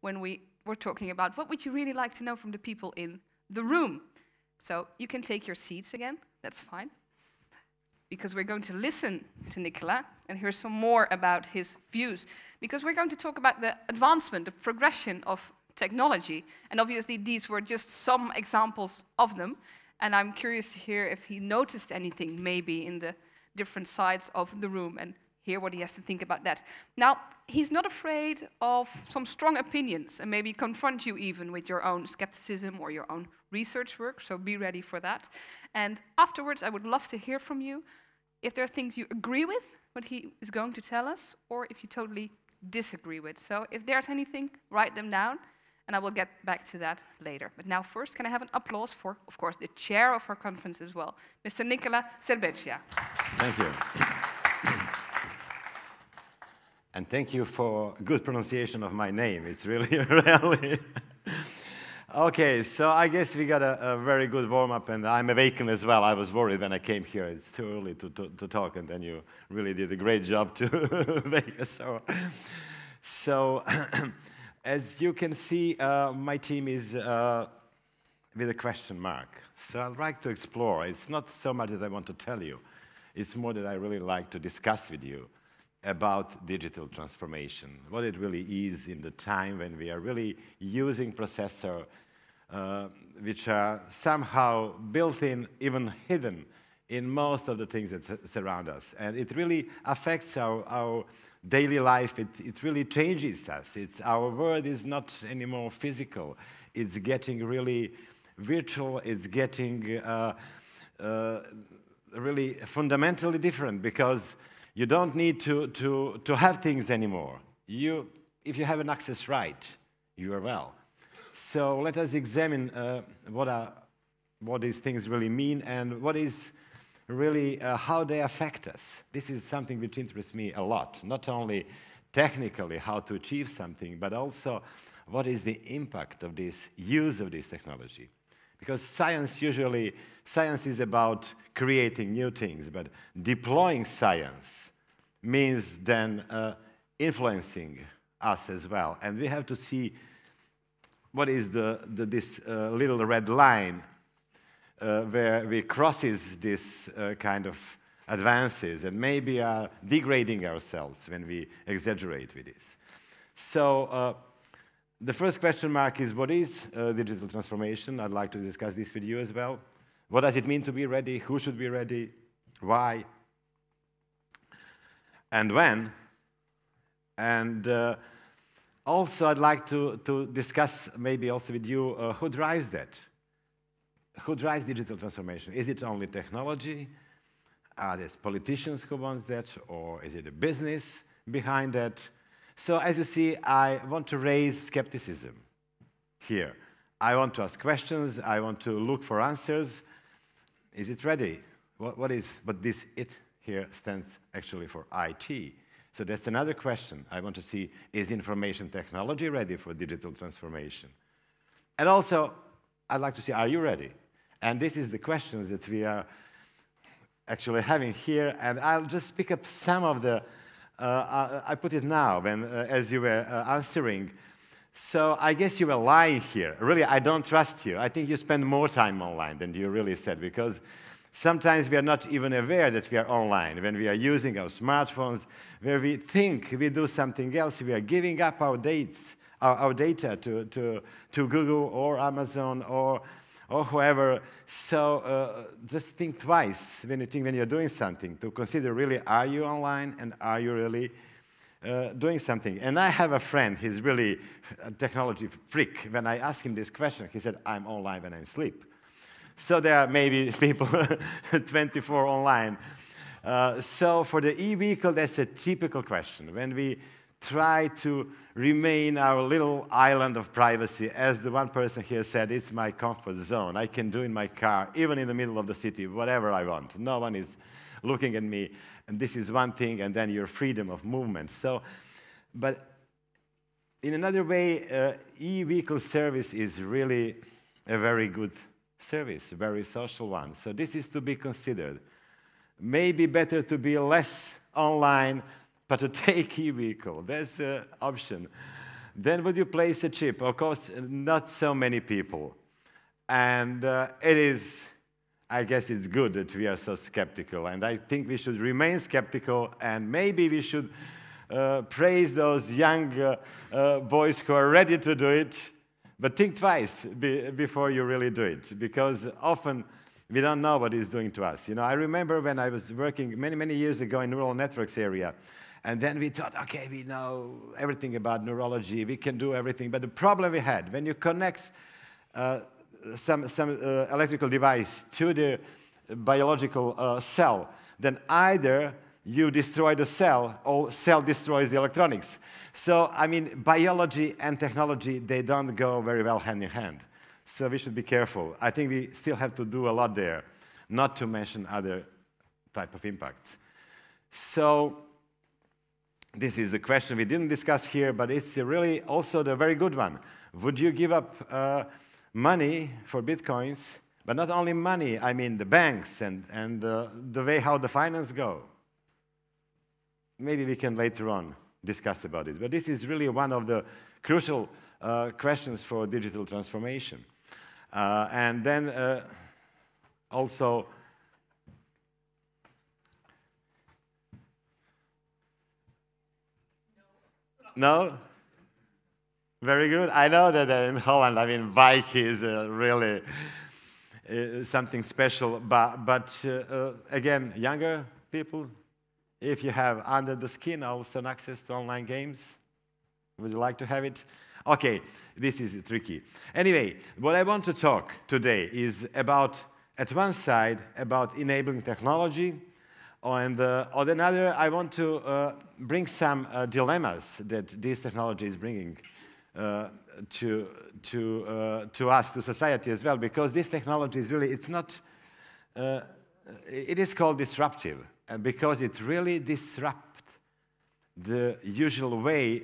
when we were talking about what would you really like to know from the people in the room. So you can take your seats again, that's fine. Because we're going to listen to Nikola and hear some more about his views. Because we're going to talk about the advancement, the progression of technology. And obviously, these were just some examples of them. And I'm curious to hear if he noticed anything maybe in the different sides of the room and hear what he has to think about that. Now, he's not afraid of some strong opinions and maybe confront you even with your own skepticism or your own research work, so be ready for that. And afterwards, I would love to hear from you if there are things you agree with, what he is going to tell us, or if you totally disagree with. So if there's anything, write them down, and I will get back to that later. But now first, can I have an applause for, of course, the chair of our conference as well, Mr. Nikola Serbedzija. Thank you. And thank you for good pronunciation of my name. It's really, really. okay, so I guess we got a, a very good warm up, and I'm awakened as well. I was worried when I came here. It's too early to, to, to talk, and then you really did a great job to wake us so. So, as you can see, uh, my team is uh, with a question mark. So I'd like to explore. It's not so much that I want to tell you, it's more that I really like to discuss with you about digital transformation, what it really is in the time when we are really using processor uh, which are somehow built in, even hidden in most of the things that surround us. And it really affects our, our daily life. It, it really changes us. It's, our world is not anymore physical. It's getting really virtual. It's getting uh, uh, really fundamentally different because you don't need to, to, to have things anymore. You, if you have an access right, you are well. So let us examine uh, what, are, what these things really mean and what is really uh, how they affect us. This is something which interests me a lot, not only technically how to achieve something, but also what is the impact of this use of this technology. Because science usually, science is about creating new things, but deploying science means then uh, influencing us as well. And we have to see what is the, the this uh, little red line uh, where we crosses this uh, kind of advances and maybe are degrading ourselves when we exaggerate with this. So uh, the first question mark is what is uh, digital transformation? I'd like to discuss this with you as well. What does it mean to be ready? Who should be ready? Why? And when? And uh, also, I'd like to, to discuss maybe also with you uh, who drives that? Who drives digital transformation? Is it only technology? Are there politicians who want that? Or is it a business behind that? So as you see, I want to raise skepticism here. I want to ask questions. I want to look for answers. Is it ready? What, what is, but this it here stands actually for IT. So that's another question. I want to see, is information technology ready for digital transformation? And also, I'd like to see, are you ready? And this is the questions that we are actually having here. And I'll just pick up some of the uh, I, put it now when, uh, as you were uh, answering. So I guess you were lying here. Really, I don't trust you. I think you spend more time online than you really said because sometimes we are not even aware that we are online. When we are using our smartphones, where we think we do something else, we are giving up our dates, our, our data to, to, to Google or Amazon or or whoever. So uh, just think twice when you think when you're doing something to consider really are you online and are you really uh, doing something. And I have a friend, he's really a technology freak. When I asked him this question, he said, I'm online when I sleep. So there are maybe people 24 online. Uh, so for the e-vehicle, that's a typical question. When we try to remain our little island of privacy. As the one person here said, it's my comfort zone. I can do in my car, even in the middle of the city, whatever I want. No one is looking at me. And this is one thing, and then your freedom of movement. So, but in another way, uh, e-vehicle service is really a very good service, very social one. So this is to be considered. Maybe better to be less online but to take e-vehicle, that's an option. then would you place a chip? Of course, not so many people. And uh, it is, I guess it's good that we are so skeptical. And I think we should remain skeptical and maybe we should uh, praise those young uh, uh boys who are ready to do it. But think twice be, before you really do it, because often we don't know what it's doing to us. You know, I remember when I was working many, many years ago in neural networks area, and then we thought, okay, we know everything about neurology, we can do everything. But the problem we had, when you connect uh, some, some uh, electrical device to the biological uh, cell, then either you destroy the cell or cell destroys the electronics. So, I mean, biology and technology, they don't go very well hand in hand. So we should be careful. I think we still have to do a lot there, not to mention other type of impacts. So this is the question we didn't discuss here, but it's really also the very good one. Would you give up uh, money for bitcoins? But not only money, I mean the banks and, and uh, the way how the finance go. Maybe we can later on discuss about this. But this is really one of the crucial uh, questions for digital transformation. Uh, and then uh, also, no? Very good. I know that in Holland, I mean, bike is uh, really uh, something special. But, but uh, uh, again, younger people, if you have under the skin also access to online games, would you like to have it? Okay, this is tricky. Anyway, what I want to talk today is about, at one side, about enabling technology, and uh, on another, I want to uh, bring some uh, dilemmas that this technology is bringing uh, to, to, uh, to us, to society as well, because this technology is really, it's not, uh, it is called disruptive, because it really disrupts the usual way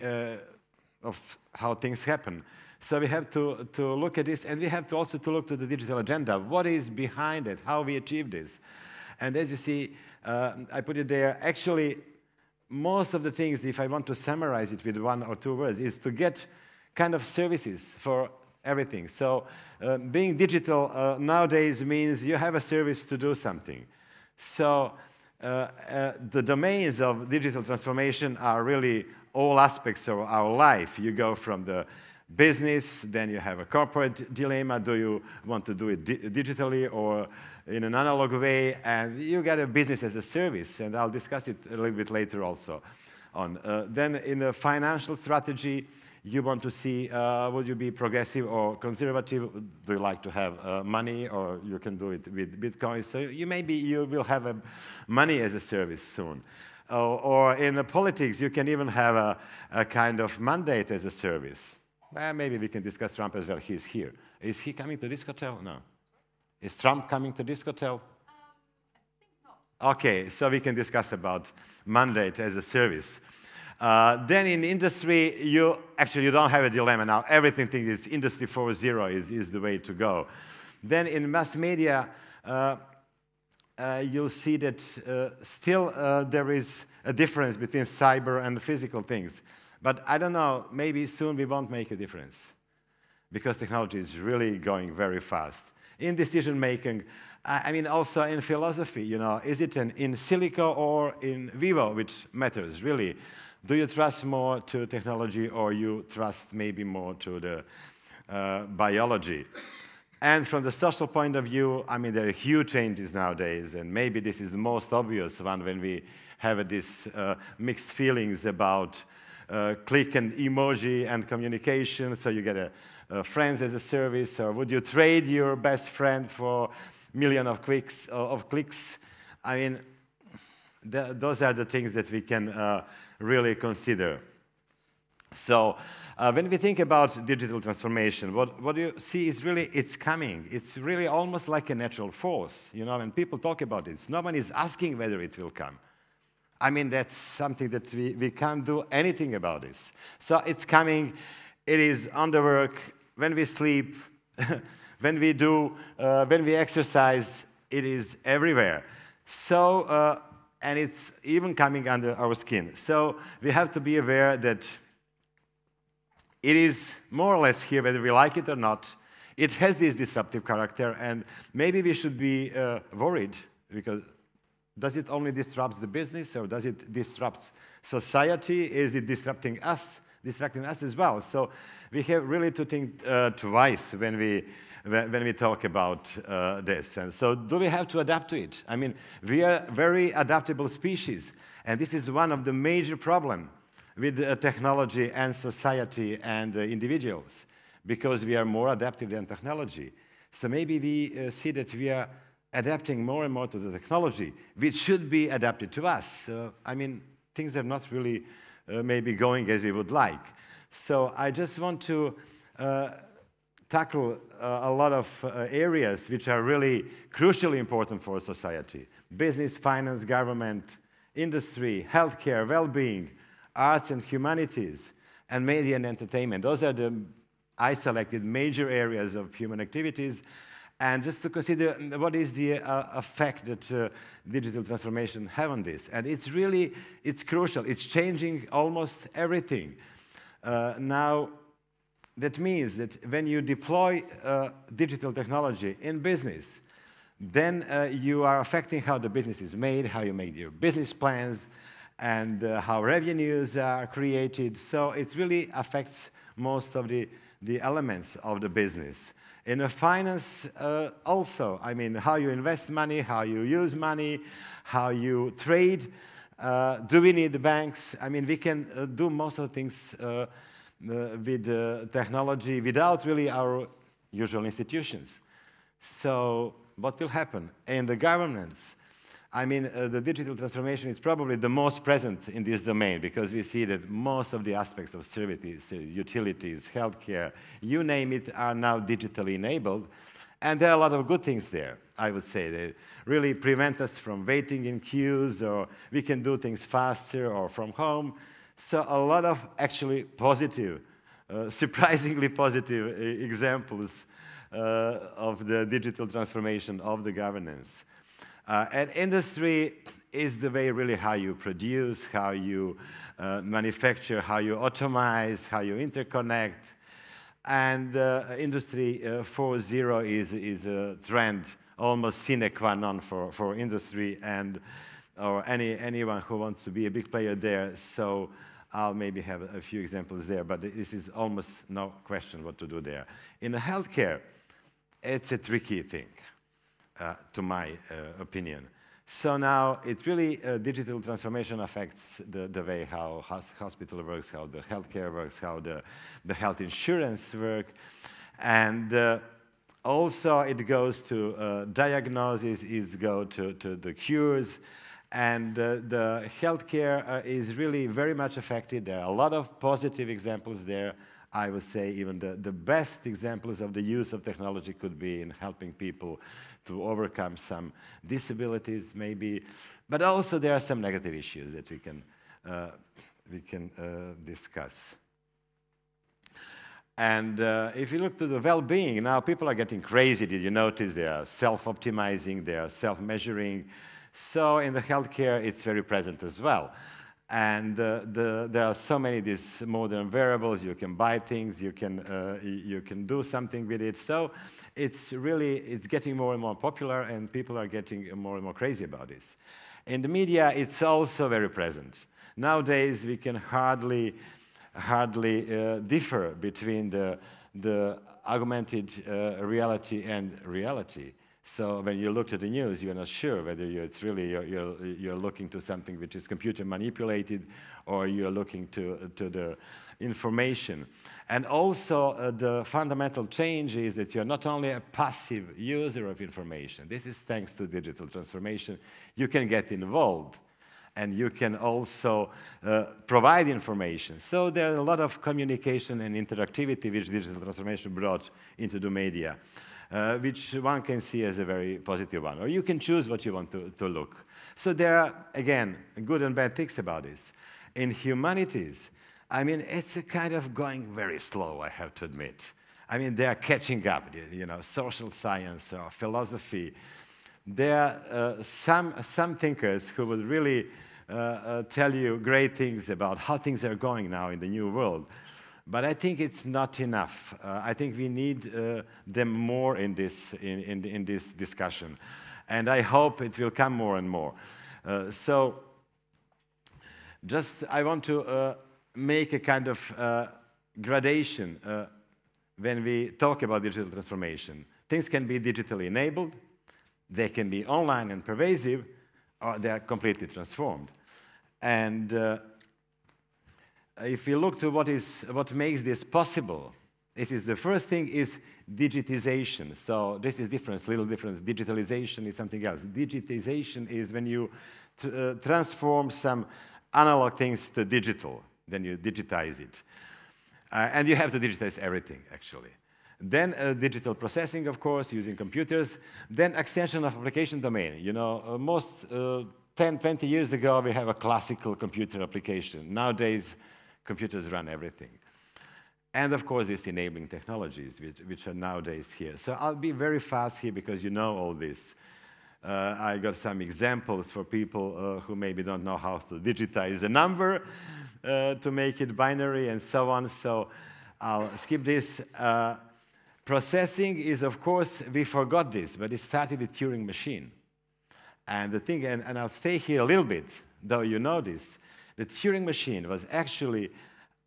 of how things happen. So we have to, to look at this, and we have to also to look to the digital agenda. What is behind it? How we achieve this? And as you see, uh, I put it there. Actually, most of the things, if I want to summarize it with one or two words, is to get kind of services for everything. So uh, being digital uh, nowadays means you have a service to do something. So uh, uh the domains of digital transformation are really all aspects of our life. You go from the business, then you have a corporate dilemma. Do you want to do it di digitally or in an analog way? And you get a business as a service, and I'll discuss it a little bit later also. On. Uh, then in the financial strategy, you want to see, uh, would you be progressive or conservative? Do you like to have uh, money or you can do it with Bitcoin? So you maybe you will have a money as a service soon. Uh, or in the politics, you can even have a, a kind of mandate as a service. Well, maybe we can discuss Trump as well. He's here. Is he coming to this hotel? No. Is Trump coming to this hotel? Um, okay, so we can discuss about mandate as a service. Uh, then in industry, you actually you don't have a dilemma now. Everything is industry 4.0 is, is the way to go. Then in mass media, uh, uh, you'll see that uh, still uh, there is a difference between cyber and physical things. But I don't know, maybe soon we won't make a difference because technology is really going very fast. In decision making, I mean, also in philosophy, you know, is it an in silico or in vivo which matters, really? Do you trust more to technology or you trust maybe more to the uh, biology? And from the social point of view, I mean, there are huge changes nowadays, and maybe this is the most obvious one when we have this uh, mixed feelings about uh, click and emoji and communication. So you get a, a, friends as a service, or would you trade your best friend for million of clicks? Uh, of clicks? I mean, those are the things that we can uh, really consider. So uh, when we think about digital transformation, what, what you see is really, it's coming. It's really almost like a natural force. You know, when people talk about it, no one is asking whether it will come. I mean, that's something that we, we can't do anything about this. So it's coming, it is the work, when we sleep, when we do, uh, when we exercise, it is everywhere. So, uh, and it's even coming under our skin. So we have to be aware that it is more or less here, whether we like it or not. It has this disruptive character, and maybe we should be uh, worried because does it only disrupt the business or does it disrupt society? Is it disrupting us, disrupting us as well? So we have really to think uh, twice when we when we talk about uh, this. And so do we have to adapt to it? I mean, we are very adaptable species, and this is one of the major problems with uh, technology and society and uh, individuals, because we are more adaptive than technology. So maybe we uh, see that we are adapting more and more to the technology, which should be adapted to us. I mean, things are not really uh, maybe going as we would like. So I just want to uh, tackle a lot of uh, areas which are really crucially important for society. Business, finance, government, industry, healthcare, well-being, arts and humanities, and media and entertainment. Those are the I selected major areas of human activities and just to consider what is the uh, effect that uh, digital transformation have on this. And it's really, it's crucial. It's changing almost everything. Uh, now, that means that when you deploy uh, digital technology in business, then uh, you are affecting how the business is made, how you make your business plans, and uh, how revenues are created. So it really affects most of the, the elements of the business. In a finance, uh, also, I mean, how you invest money, how you use money, how you trade. Uh, do we need the banks? I mean, we can uh, do most of the things with uh, technology without really our usual institutions. So what will happen? In the governance, I mean, uh, the digital transformation is probably the most present in this domain because we see that most of the aspects of services, uh, utilities, healthcare, you name it, are now digitally enabled. And there are a lot of good things there, I would say. They really prevent us from waiting in queues, or we can do things faster or from home. So a lot of actually positive, uh, surprisingly positive uh, examples uh, of the digital transformation of the governance. Uh, and industry is the way really how you produce, how you uh, manufacture, how you automate, how you interconnect. And uh, Industry 4.0 is, is a trend almost sine qua non for, for industry and or any, anyone who wants to be a big player there. So I'll maybe have a few examples there, but this is almost no question what to do there. In the healthcare, it's a tricky thing, uh, to my uh, opinion. So now it really, uh, digital transformation affects the, the way how hospital works, how the healthcare works, how the, the health insurance work. And uh, also it goes to uh, diagnosis, it goes to, to the cures, and uh, the healthcare uh, is really very much affected. There are a lot of positive examples there. I would say even the, the best examples of the use of technology could be in helping people to overcome some disabilities, maybe. But also there are some negative issues that we can, uh, we can uh, discuss. And uh, if you look to the well-being, now people are getting crazy. Did you notice they are self-optimizing, they are self-measuring, so in the healthcare, it's very present as well. And uh, the, there are so many these modern variables. You can buy things. You can uh, you can do something with it. So it's really it's getting more and more popular, and people are getting more and more crazy about this. In the media, it's also very present. Nowadays, we can hardly hardly uh, differ between the the augmented uh, reality and reality. So when you look at the news, you're not sure whether it's really you're, you're, you're, looking to something which is computer manipulated or you're looking to, to the information. And also uh, the fundamental change is that you're not only a passive user of information. This is thanks to digital transformation. You can get involved and you can also uh, provide information. So there's a lot of communication and interactivity which digital transformation brought into the media uh, which one can see as a very positive one. Or you can choose what you want to, to look. So there are, again, good and bad things about this. In humanities, I mean, it's a kind of going very slow, I have to admit. I mean, they are catching up, you know, social science or philosophy. There are uh, some, some thinkers who will really uh, uh, tell you great things about how things are going now in the new world. But I think it's not enough. Uh, I think we need uh, them more in this, in, in, in, this discussion. And I hope it will come more and more. Uh, so, just I want to uh, make a kind of uh, gradation uh, when we talk about digital transformation. Things can be digitally enabled, they can be online and pervasive, or they are completely transformed. And if you look to what, is, what makes this possible, it is the first thing is digitization. So this is difference, little difference. Digitalization is something else. Digitization is when you uh, transform some analog things to digital, then you digitize it. Uh, and you have to digitize everything, actually. Then uh, digital processing, of course, using computers. Then extension of application domain. You know, uh, most uh, 10, 20 years ago, we have a classical computer application. Nowadays, computers run everything. And of course, these enabling technologies, which, which, are nowadays here. So I'll be very fast here because you know all this. Uh, I got some examples for people uh, who maybe don't know how to digitize a number uh, to make it binary and so on. So I'll skip this. Uh, processing is, of course, we forgot this, but it started with Turing machine. And the thing, and, and I'll stay here a little bit, though you know this, the Turing machine was actually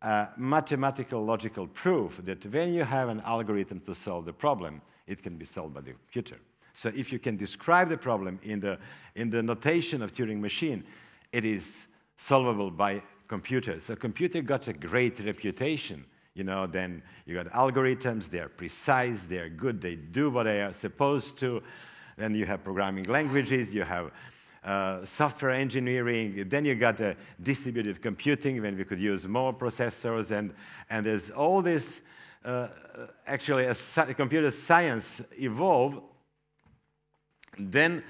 a mathematical logical proof that when you have an algorithm to solve the problem, it can be solved by the computer. So if you can describe the problem in the, in the notation of Turing machine, it is solvable by computers. So computer got a great reputation. You know, then you got algorithms, they're precise, they're good, they do what they are supposed to. Then you have programming languages, you have uh, software engineering. Then you got uh, distributed computing when we could use more processors. And, and there's all this, uh, actually, as computer science evolve. Then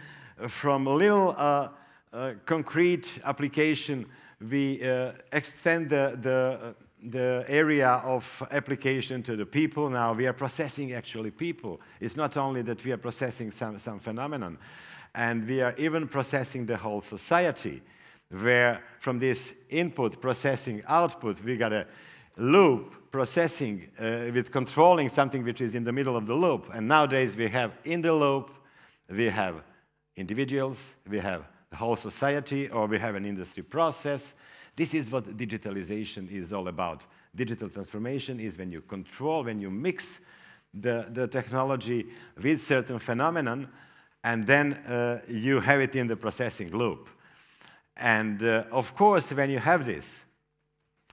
from a little uh, uh, concrete application, we extend the, the the area of application to the people. Now we are processing actually people. It's not only that we are processing some, some phenomenon, and we are even processing the whole society, where from this input, processing, output, we got a loop processing uh, with controlling something which is in the middle of the loop. And nowadays we have in the loop, we have individuals, we have the whole society, or we have an industry process. This is what digitalization is all about. Digital transformation is when you control, when you mix the, the technology with certain phenomenon, and then uh, you have it in the processing loop. And uh, of course, when you have this,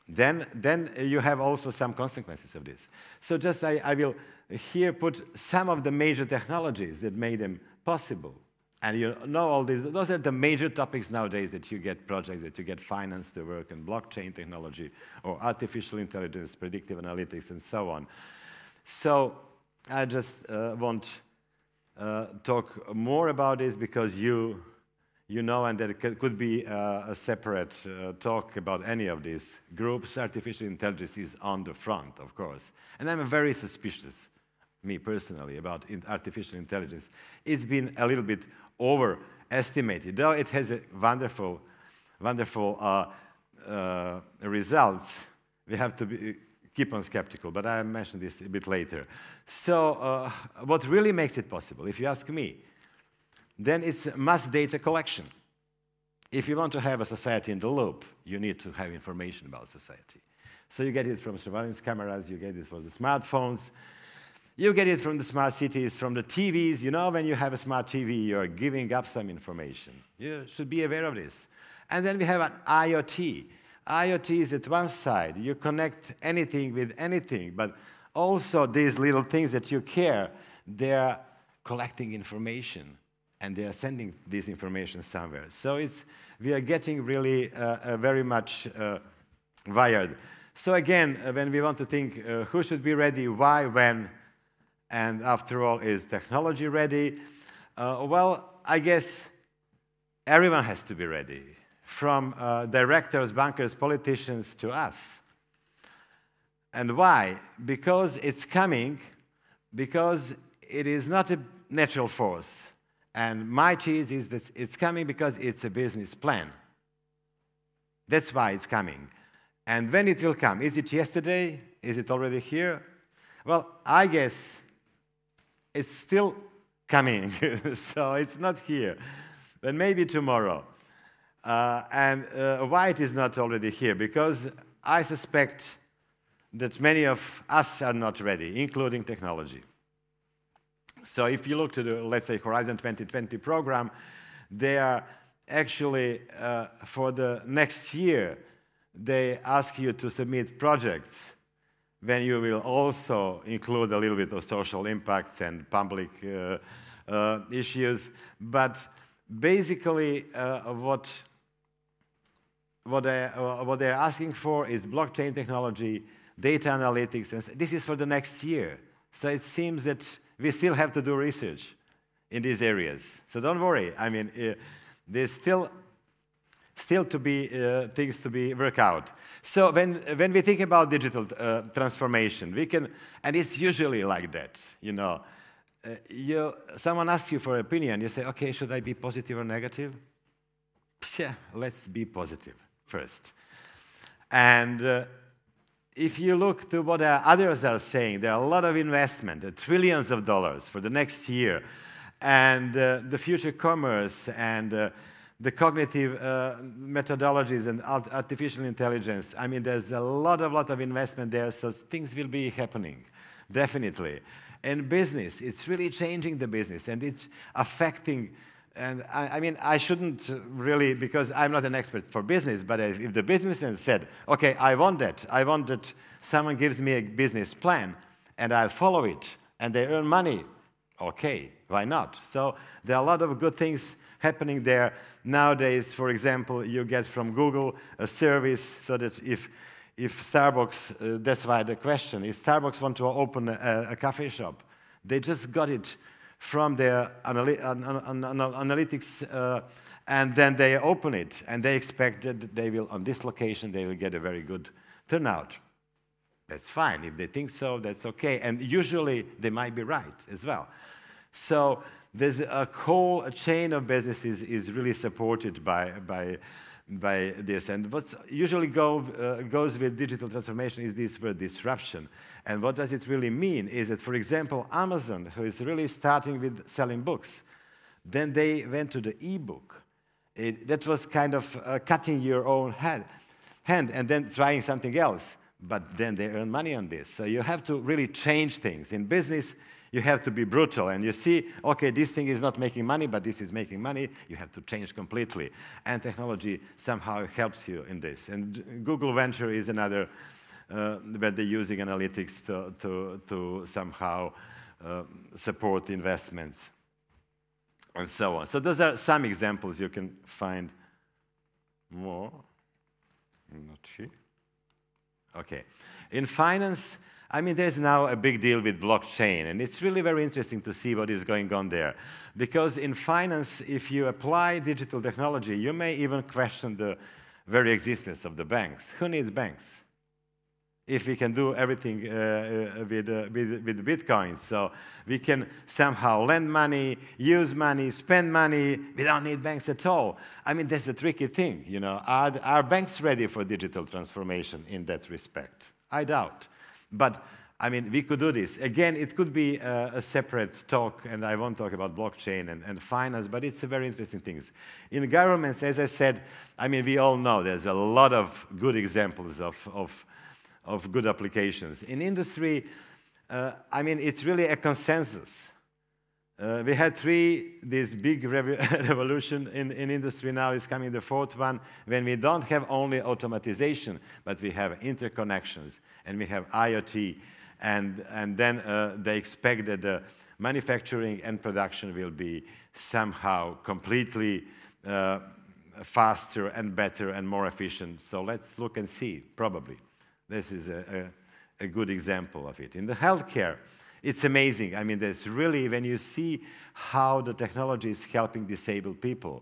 then, then you have also some consequences of this. So just I, I will here put some of the major technologies that made them possible. And you know all these, those are the major topics nowadays that you get projects, that you get finance to work in blockchain technology or artificial intelligence, predictive analytics, and so on. So I just uh, want uh, talk more about this because you, you know, and it could be uh, a separate uh, talk about any of these groups. Artificial intelligence is on the front, of course. And I'm very suspicious, me personally, about artificial intelligence. It's been a little bit overestimated, though it has a wonderful, wonderful uh, results. We have to be, keep on skeptical, but I mentioned this a bit later. So uh, what really makes it possible, if you ask me, then it's mass data collection. If you want to have a society in the loop, you need to have information about society. So you get it from surveillance cameras, you get it from the smartphones, you get it from the smart cities, from the TVs. You know, when you have a smart TV, you're giving up some information. You should be aware of this. And then we have an IoT. IoT is at one side. You connect anything with anything, but also these little things that you care, they're collecting information and they are sending this information somewhere. So it's, we are getting really uh, uh, very much uh, wired. So again, uh, when we want to think uh, who should be ready, why, when, and after all, is technology ready? Uh, well, I guess everyone has to be ready from uh, directors, bankers, politicians to us. And why? Because it's coming, because it is not a natural force. And my cheese is that it's coming because it's a business plan. That's why it's coming. And when it will come, is it yesterday? Is it already here? Well, I guess it's still coming, so it's not here, but maybe tomorrow. Uh, and uh, why it is not already here? Because I suspect that many of us are not ready, including technology. So if you look to the, let's say, Horizon 2020 program, they are actually, uh, for the next year, they ask you to submit projects when you will also include a little bit of social impacts and public uh, uh, issues. But basically, uh, what, what, they, uh, what they're asking for is blockchain technology, data analytics, and this is for the next year. So it seems that we still have to do research in these areas. So don't worry. I mean, uh, there's still still to be uh, things to be worked out. So when, when we think about digital uh, transformation, we can, and it's usually like that, you know. Uh, you, someone asks you for an opinion, you say, okay, should I be positive or negative? Yeah, let's be positive first. And uh, if you look to what others are saying, there are a lot of investment, uh, trillions of dollars for the next year, and uh, the future commerce and the cognitive uh, methodologies and artificial intelligence. I mean, there's a lot of lot of investment there, so things will be happening, definitely. And business, it's really changing the business, and it's affecting. And I, I mean, I shouldn't really, because I'm not an expert for business, but if the businessman said, "Okay, I want that. I want that someone gives me a business plan, and I'll follow it, and they earn money," okay, why not? So there are a lot of good things happening there. Nowadays, for example, you get from Google a service so that if, if Starbucks, uh, that's why the question, if Starbucks want to open a, a cafe shop, they just got it from their analy analytics uh, and then they open it and they expect that they will, on this location, they will get a very good turnout. That's fine. If they think so, that's okay. And usually they might be right as well. So there's a whole chain of businesses is really supported by, by, by this. And what usually go, uh, goes with digital transformation is this word disruption. And what does it really mean is that, for example, Amazon, who is really starting with selling books, then they went to the e-book. that was kind of uh, cutting your own head, hand and then trying something else. But then they earn money on this. So you have to really change things. In business, you have to be brutal. And you see, okay, this thing is not making money, but this is making money. You have to change completely. And technology somehow helps you in this. And Google Venture is another uh, where they're using analytics to, to, to somehow uh, support investments and so on. So those are some examples you can find more. Not sure. Okay. In finance, I mean, there's now a big deal with blockchain, and it's really very interesting to see what is going on there. Because in finance, if you apply digital technology, you may even question the very existence of the banks. Who needs banks? If we can do everything uh, uh with, uh, with, with Bitcoin, so we can somehow lend money, use money, spend money, we don't need banks at all. I mean, that's a tricky thing, you know. Are, are banks ready for digital transformation in that respect? I doubt. But I mean, we could do this. Again, it could be a, a separate talk, and I won't talk about blockchain and, and, finance, but it's a very interesting things. In governments, as I said, I mean, we all know there's a lot of good examples of, of, of good applications. In industry, uh, I mean, it's really a consensus. Uh, we had three, this big revolution in, in industry now is coming the fourth one, when we don't have only automatization, but we have interconnections and we have IoT. And, and then uh, they expect that the manufacturing and production will be somehow completely uh, faster and better and more efficient. So let's look and see, probably. This is a, a, a good example of it. In the healthcare, it's amazing. I mean, there's really, when you see how the technology is helping disabled people,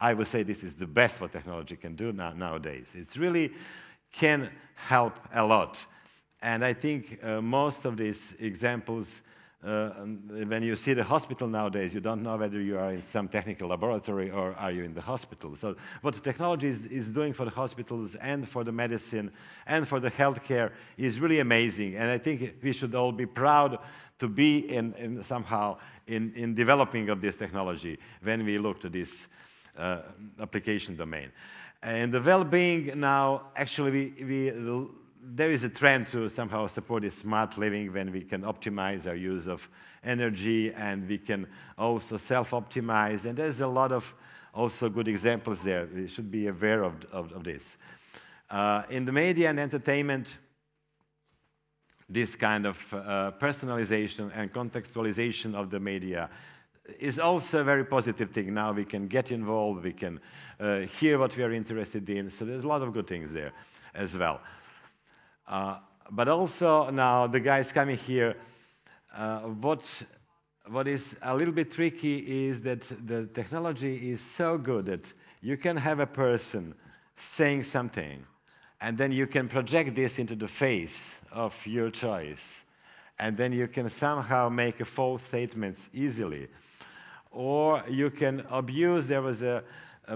I would say this is the best what technology can do now, nowadays. It's really can help a lot. And I think uh, most of these examples uh, when you see the hospital nowadays, you don't know whether you are in some technical laboratory or are you in the hospital. So what the technology is, is doing for the hospitals and for the medicine and for the healthcare is really amazing. And I think we should all be proud to be in, in somehow in, in developing of this technology when we look to this uh, application domain. And the well-being now, actually, we, we there is a trend to somehow support this smart living when we can optimize our use of energy and we can also self-optimize. And there's a lot of also good examples there. We should be aware of, of, of this. Uh, in the media and entertainment, this kind of uh, personalization and contextualization of the media is also a very positive thing. Now we can get involved, we can uh, hear what we are interested in. So there's a lot of good things there as well. Uh, but also now the guys coming here, uh, what, what is a little bit tricky is that the technology is so good that you can have a person saying something and then you can project this into the face of your choice. And then you can somehow make a false statements easily. Or you can abuse there was a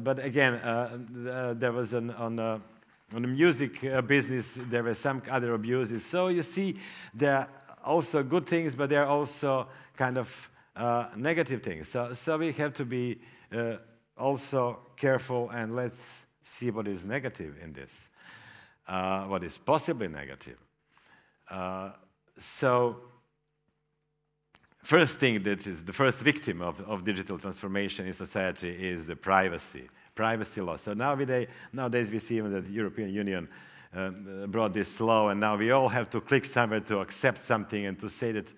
but again uh, uh, there was an on a, on the music uh, business, there were some other abuses. So you see, there are also good things, but there are also kind of uh, negative things. So, so we have to be uh, also careful and let's see what is negative in this, uh, what is possibly negative. Uh, so, first thing that is the first victim of, of digital transformation in society is the privacy privacy law. So nowadays, nowadays we see even that the European Union um, brought this law, and now we all have to click somewhere to accept something and to say that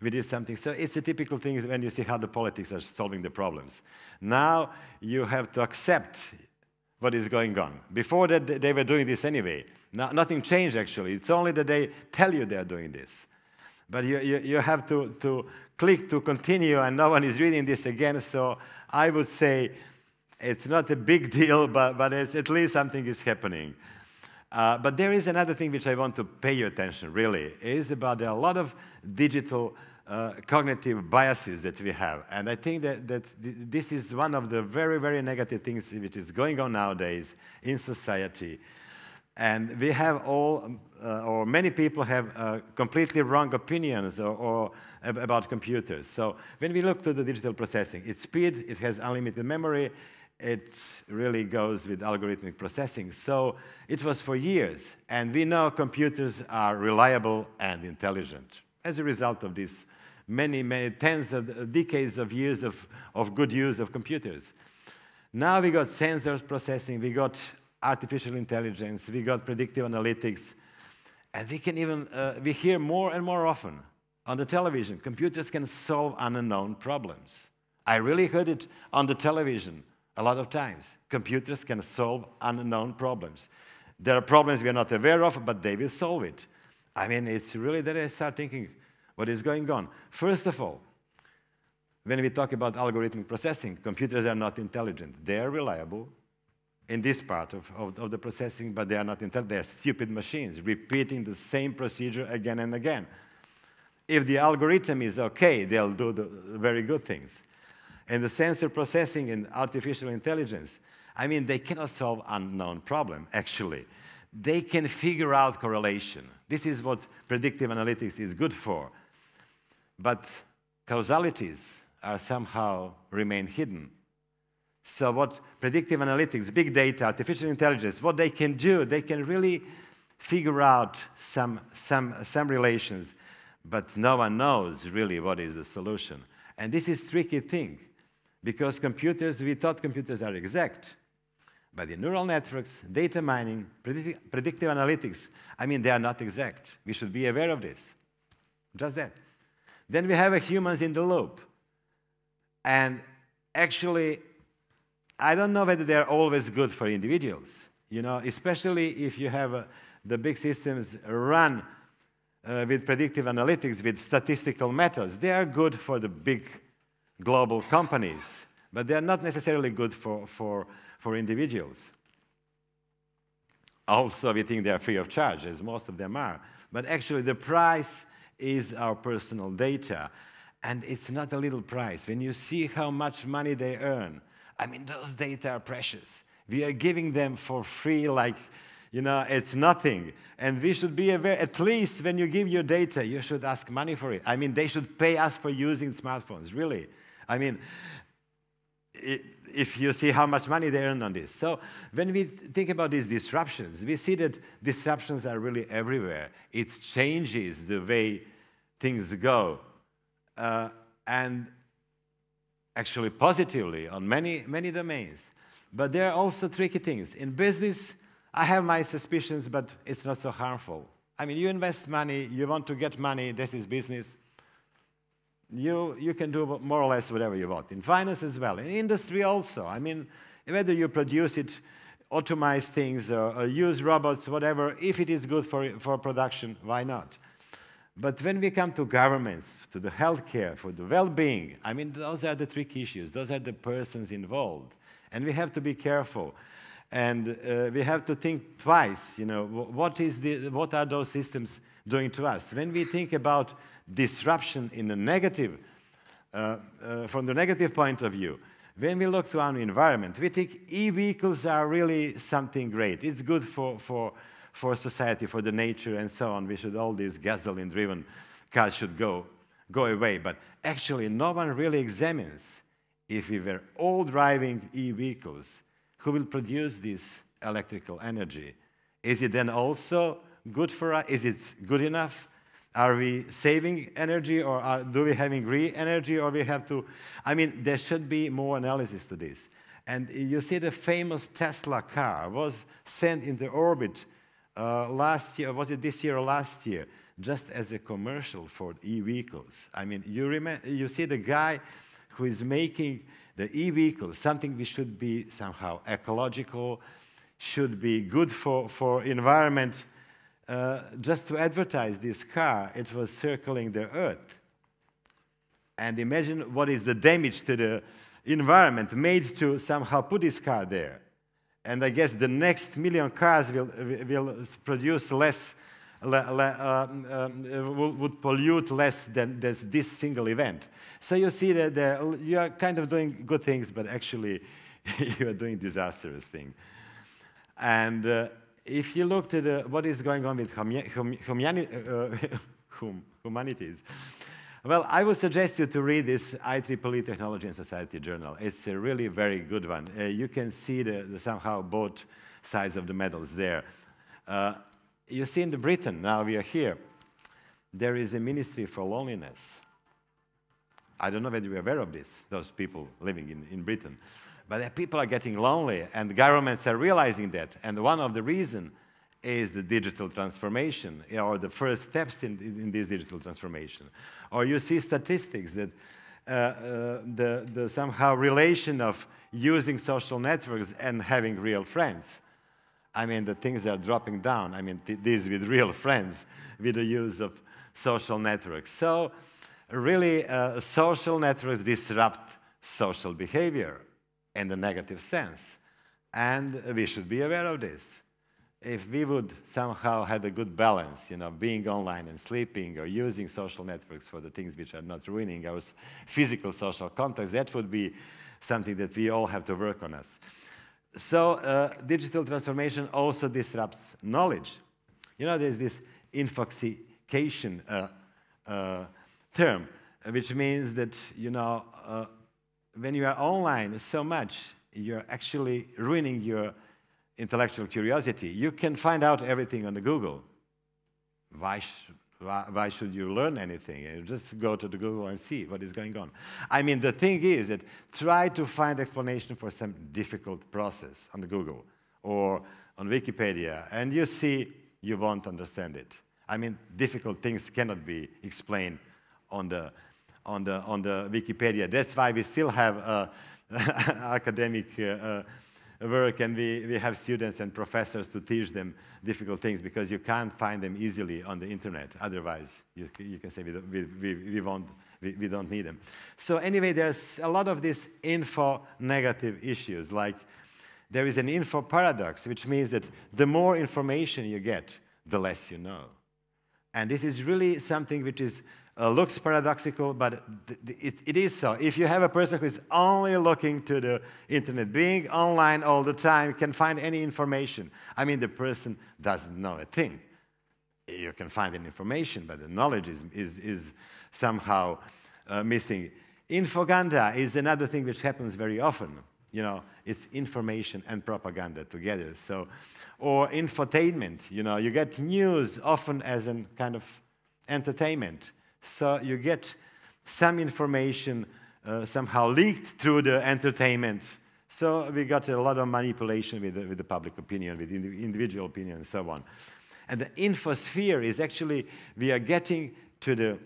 we did something. So it's a typical thing when you see how the politics are solving the problems. Now you have to accept what is going on. Before that, they were doing this anyway. No, nothing changed, actually. It's only that they tell you they're doing this. But you, you, you have to, to click to continue, and no one is reading this again. So I would say it's not a big deal, but, but at least something is happening. Uh, but there is another thing which I want to pay your attention, really, is about there are a lot of digital uh, cognitive biases that we have. And I think that, that th this is one of the very, very negative things which is going on nowadays in society. And we have all, uh, or many people have uh, completely wrong opinions or, or about computers. So when we look to the digital processing, it's speed, it has unlimited memory, it really goes with algorithmic processing. So it was for years, and we know computers are reliable and intelligent. As a result of this, many, many tens of decades of years of, of good use of computers. Now we got sensors processing, we got artificial intelligence, we got predictive analytics, and we can even, uh, we hear more and more often on the television, computers can solve unknown problems. I really heard it on the television a lot of times. Computers can solve unknown problems. There are problems we are not aware of, but they will solve it. I mean, it's really that I start thinking, what is going on? First of all, when we talk about algorithmic processing, computers are not intelligent. They are reliable in this part of, of, of the processing, but they are not intelligent. They are stupid machines, repeating the same procedure again and again. If the algorithm is okay, they'll do the very good things and the sensor processing and artificial intelligence, I mean, they cannot solve unknown problem, actually. They can figure out correlation. This is what predictive analytics is good for. But causalities are somehow remain hidden. So what predictive analytics, big data, artificial intelligence, what they can do, they can really figure out some, some, some relations, but no one knows really what is the solution. And this is tricky thing because computers, we thought computers are exact. But the neural networks, data mining, predict predictive analytics, I mean, they are not exact. We should be aware of this. Just that. Then we have a humans in the loop. And actually, I don't know whether they're always good for individuals. You know, especially if you have uh, the big systems run uh, with predictive analytics, with statistical methods. They are good for the big global companies, but they are not necessarily good for, for, for individuals. Also, we think they are free of charge, as most of them are. But actually, the price is our personal data. And it's not a little price. When you see how much money they earn, I mean, those data are precious. We are giving them for free, like, you know, it's nothing. And we should be aware, at least when you give your data, you should ask money for it. I mean, they should pay us for using smartphones, really. I mean, if you see how much money they earn on this. So when we think about these disruptions, we see that disruptions are really everywhere. It changes the way things go. Uh, and actually positively on many, many domains. But there are also tricky things. In business, I have my suspicions, but it's not so harmful. I mean, you invest money, you want to get money, this is business. You, you can do more or less whatever you want. In finance as well, in industry also. I mean, whether you produce it, automate things, or, or use robots, whatever, if it is good for, for production, why not? But when we come to governments, to the healthcare, for the well-being, I mean, those are the tricky issues. Those are the persons involved. And we have to be careful. And uh, we have to think twice, you know, what, is the, what are those systems doing to us? When we think about disruption in the negative, uh, uh, from the negative point of view, when we look to our environment, we think e-vehicles are really something great. It's good for, for for society, for the nature, and so on. We should, all these gasoline driven cars should go, go away. But actually, no one really examines if we were all driving e vehicles, who will produce this electrical energy? Is it then also good for us? Is it good enough? Are we saving energy or are, do we having green energy or we have to? I mean, there should be more analysis to this. And you see the famous Tesla car was sent into orbit uh, last year, was it this year or last year, just as a commercial for e-vehicles. I mean, you, remember, you see the guy who is making the e-vehicle, something we should be somehow ecological, should be good for, for environment. Uh, just to advertise this car, it was circling the earth. And imagine what is the damage to the environment made to somehow put this car there. And I guess the next million cars will, will produce less, le, le, uh, um, would pollute less than, than, this single event. So you see that the, you are kind of doing good things, but actually you are doing disastrous things. And uh, if you look the, what is going on with hum, hum, uh, humanities, well, I would suggest you to read this IEEE Technology and Society Journal. It's a really very good one. Uh, you can see the, the, somehow both sides of the medals there. Uh, you see in the Britain, now we are here, there is a ministry for loneliness. I don't know whether you're aware of this, those people living in, in Britain. But people are getting lonely, and governments are realizing that. And one of the reasons is the digital transformation, or the first steps in, in this digital transformation. Or you see statistics that uh, uh, the, the somehow relation of using social networks and having real friends. I mean, the things are dropping down. I mean, these with real friends with the use of social networks. So, really, uh, social networks disrupt social behavior in the negative sense. And we should be aware of this if we would somehow had a good balance, you know, being online and sleeping or using social networks for the things which are not ruining our physical social context, that would be something that we all have to work on us. So uh, digital transformation also disrupts knowledge. You know, there's this infoxication uh, uh, term, which means that, you know, uh, when you are online so much, you're actually ruining your intellectual curiosity. You can find out everything on the Google. Why, sh why, should you learn anything? You just go to the Google and see what is going on. I mean, the thing is that try to find explanation for some difficult process on the Google or on Wikipedia, and you see you won't understand it. I mean, difficult things cannot be explained on the, on the, on the Wikipedia. That's why we still have uh, academic uh, uh, work and we, we have students and professors to teach them difficult things because you can't find them easily on the internet. Otherwise, you, you can say we, we, we, won't, we, we don't need them. So anyway, there's a lot of these info negative issues like there is an info paradox, which means that the more information you get, the less you know. And this is really something which is, uh, looks paradoxical, but it, it is so. If you have a person who is only looking to the internet, being online all the time, can find any information. I mean, the person doesn't know a thing. You can find any information, but the knowledge is, is, is somehow uh, missing. Infoganda is another thing which happens very often. You know, it's information and propaganda together. So, or infotainment. You know, you get news often as a kind of entertainment. So you get some information uh, somehow leaked through the entertainment. So we got a lot of manipulation with the, with the public opinion, with individual opinion, and so on. And the infosphere is actually, we are getting to the,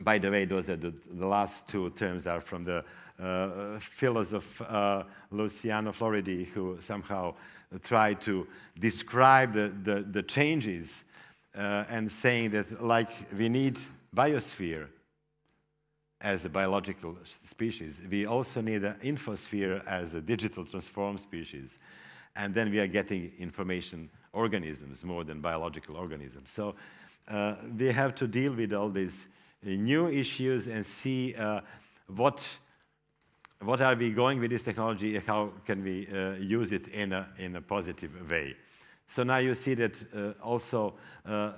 by the way, those are the, the last two terms are from the uh, philosopher uh, Luciano Floridi, who somehow tried to describe the, the, the changes uh, and saying that, like, we need biosphere as a biological species, we also need an infosphere as a digital transformed species. And then we are getting information organisms more than biological organisms. So uh, we have to deal with all these new issues and see uh, what what are we going with this technology? How can we uh, use it in a, in a positive way? So now you see that uh, also uh,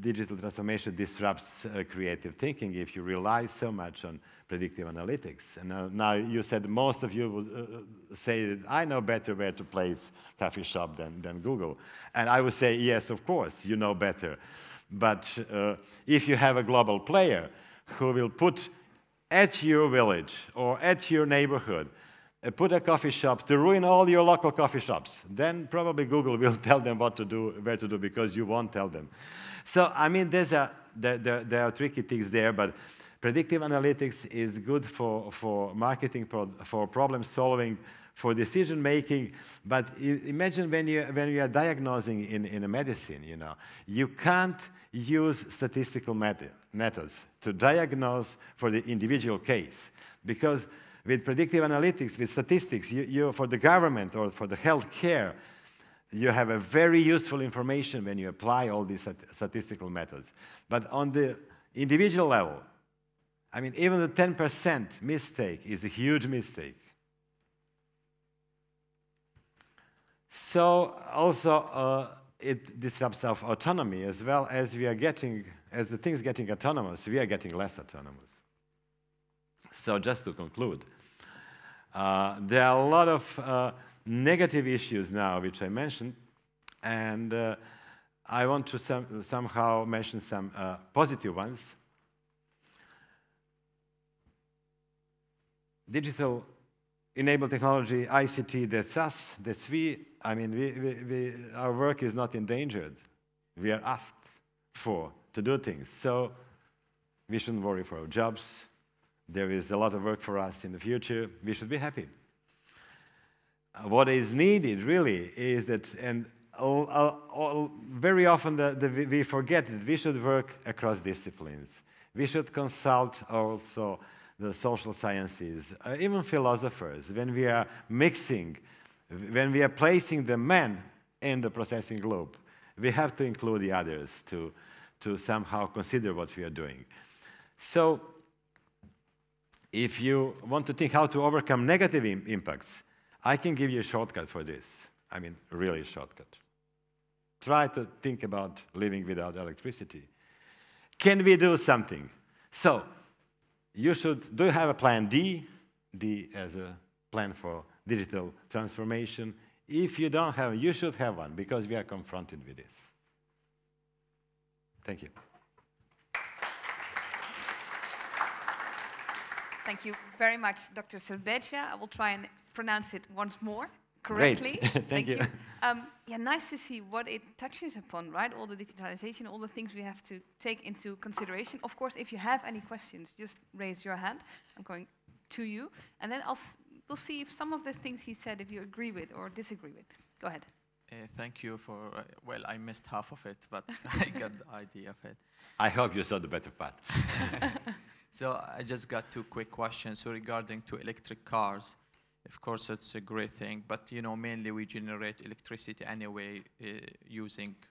digital transformation disrupts uh, creative thinking if you rely so much on predictive analytics. And uh, now you said most of you would uh, say that I know better where to place coffee shop than, than Google. And I would say, yes, of course, you know better. But if you have a global player who will put at your village or at your neighborhood, uh, put a coffee shop to ruin all your local coffee shops. Then probably Google will tell them what to do, where to do, because you won't tell them. So, I mean, there's a, there, there, there are tricky things there, but predictive analytics is good for, for marketing, for problem solving, for decision making. But imagine when you, when you are diagnosing in, in a medicine, you know, you can't use statistical method, methods to diagnose for the individual case. Because with predictive analytics, with statistics, you, you, for the government or for the health care, you have a very useful information when you apply all these statistical methods. But on the individual level, I mean, even the 10% mistake is a huge mistake. So also, uh, it disrupts our autonomy as well as we are getting, as the things getting autonomous, we are getting less autonomous. So just to conclude, uh, there are a lot of uh, negative issues now which I mentioned, and uh, I want to some, somehow mention some uh, positive ones. Digital enabled technology, ICT, that's us, that's we. I mean, we, we, we, our work is not endangered. We are asked for to do things. So we shouldn't worry for our jobs. There is a lot of work for us in the future. We should be happy. Uh, what is needed really is that, and all, all, all, very often the, the, we forget that we should work across disciplines. We should consult also the social sciences, uh, even philosophers, when we are mixing, when we are placing the man in the processing loop, we have to include the others to, to somehow consider what we are doing. So, if you want to think how to overcome negative Im impacts, I can give you a shortcut for this. I mean, really a shortcut. Try to think about living without electricity. Can we do something? So, you should, do you have a plan D? D as a plan for digital transformation. If you don't have, you should have one because we are confronted with this. Thank you. Thank you very much, Dr. Serbedzija. I will try and pronounce it once more correctly. Thank, Thank, you. you. Um, yeah, nice to see what it touches upon, right? All the digitalization, all the things we have to take into consideration. Of course, if you have any questions, just raise your hand. I'm going to you, and then I'll we'll see if some of the things he said, if you agree with or disagree with. Go ahead. Uh, thank you for, uh, well, I missed half of it, but I got the idea of it. I hope you saw the better part. so I just got two quick questions. So regarding to electric cars, of course, it's a great thing, but you know, mainly we generate electricity anyway uh, using